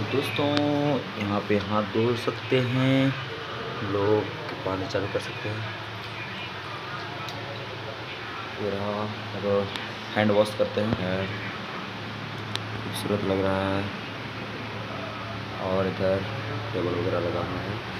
दोस्तों, यहाँ पे हाथ धो सकते हैं। लोग पानी चालू कर सकते हैं। पूरा अब हैंड वॉश करते हैं। खूबसूरत लग रहा है। और इधर टेबल वगैरह लगा हुआ है।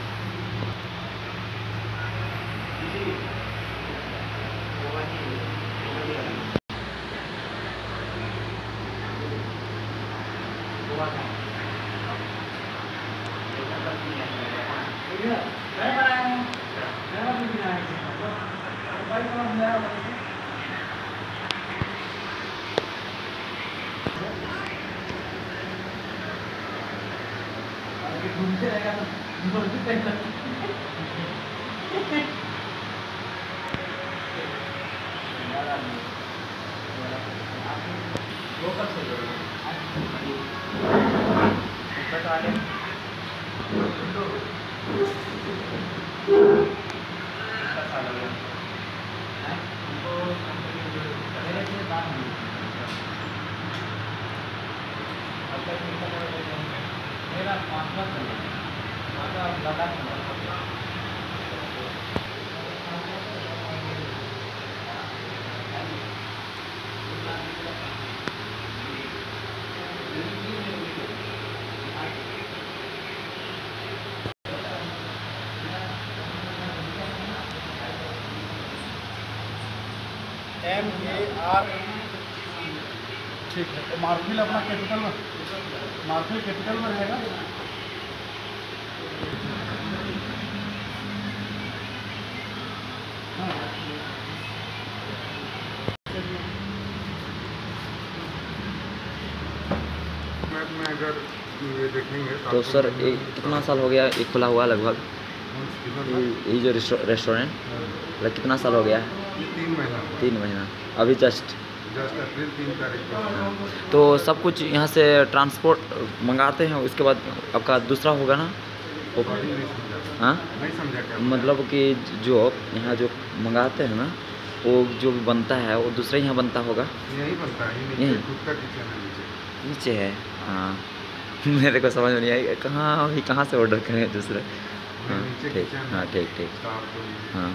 घूमते रहेगा तो रहेगा वो कब से वाले कितना साल हो हैं? उनको मेरे से बात नहीं हुई। अब तक निकल रहे थे। मेरा पांचवा चल रहा है लगा चल रहा है एम ए आर ठीक है तो मार्फिल अपना कैपिटल में मार्फिल कैपिटल में रहेगा हाँ। मैप में अगर ये देखेंगे तो सर कितना- ये कितना साल हो गया ये खुला हुआ लगभग ये जो रेस्टो- रेस्टोरेंट मतलब कितना साल हो गया? तीन महीना। तीन महीना अभी जस्ट तो सब कुछ यहाँ से ट्रांसपोर्ट मंगाते हैं उसके बाद आपका दूसरा होगा ना? हाँ? मतलब कि जो यहाँ जो मंगाते हैं ना वो जो भी बनता है वो दूसरे यहाँ बनता होगा? यही बनता है यहीं? है नीचे। नीचे है? हाँ। मेरे को समझ में नहीं आई कहाँ अभी कहाँ से ऑर्डर करें दूसरे? 嗯对啊对对。嗯。